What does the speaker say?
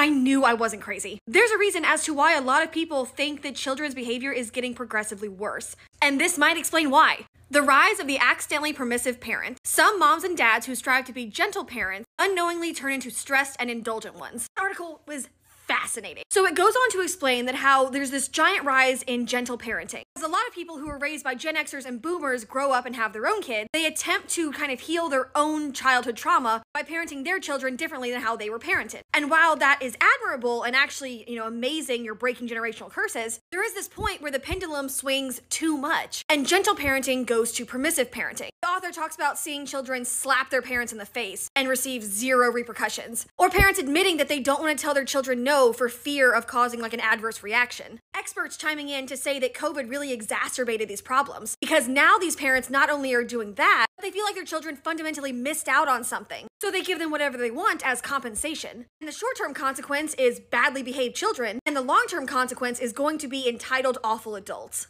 I knew I wasn't crazy. There's a reason as to why a lot of people think that children's behavior is getting progressively worse. And this might explain why. The rise of the accidentally permissive parent. Some moms and dads who strive to be gentle parents unknowingly turn into stressed and indulgent ones. The article was fascinating. So it goes on to explain that how there's this giant rise in gentle parenting. As a lot of people who are raised by Gen Xers and boomers grow up and have their own kids, they attempt to kind of heal their own childhood trauma by parenting their children differently than how they were parented. And while that is admirable and actually, you know, amazing, you're breaking generational curses, there is this point where the pendulum swings too much and gentle parenting goes to permissive parenting. The author talks about seeing children slap their parents in the face and receive zero repercussions, or parents admitting that they don't want to tell their children no for fear of causing like an adverse reaction. Experts chiming in to say that COVID really exacerbated these problems because now these parents not only are doing that, but they feel like their children fundamentally missed out on something. So they give them whatever they want as compensation. And the short term consequence is badly behaved children, and the long term consequence is going to be entitled awful adults.